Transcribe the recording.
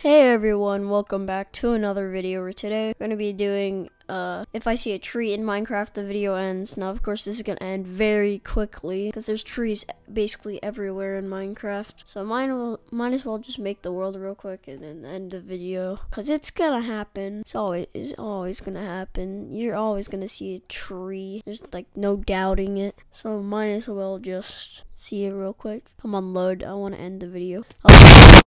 Hey everyone, welcome back to another video where today we're gonna be doing uh if I see a tree in Minecraft the video ends. Now of course this is gonna end very quickly because there's trees basically everywhere in Minecraft. So mine will might as well just make the world real quick and then end the video. Cause it's gonna happen. It's always it's always gonna happen. You're always gonna see a tree. There's like no doubting it. So might as well just see it real quick. Come on load. I wanna end the video. Oh.